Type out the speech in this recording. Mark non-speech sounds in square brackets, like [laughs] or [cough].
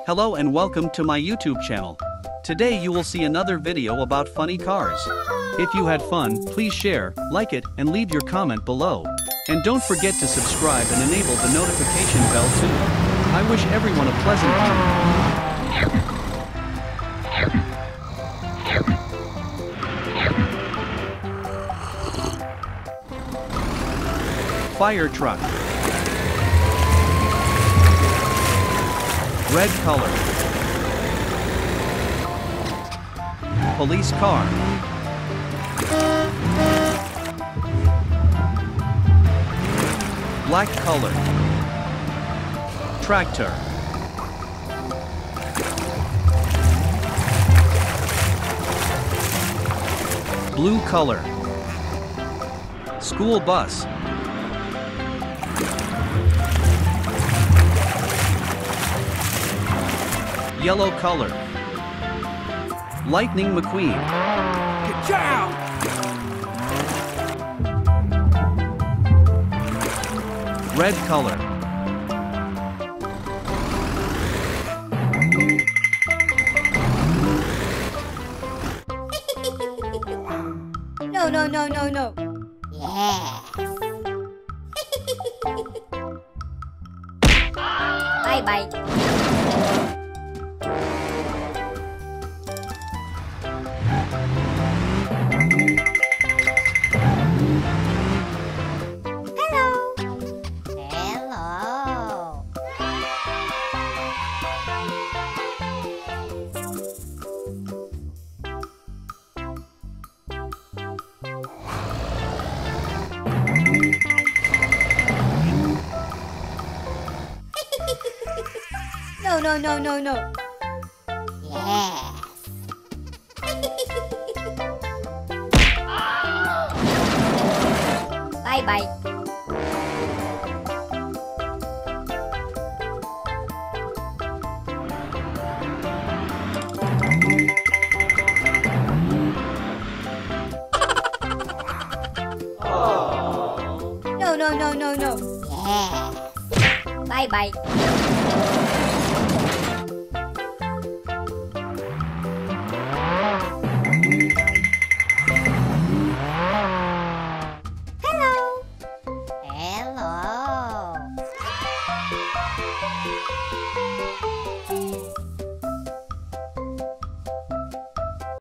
Hello and welcome to my YouTube channel. Today you will see another video about funny cars. If you had fun, please share, like it, and leave your comment below. And don't forget to subscribe and enable the notification bell too. I wish everyone a pleasant day. Fire truck. Red color. Police car. Black color. Tractor. Blue color. School bus. Yellow color. Lightning McQueen. Red color. [laughs] No, no, no, no, no. Yes. [laughs] bye bye. No, no, no, no, no. Yes. bye bye. No, no, no, no, no. Yes. Bye bye.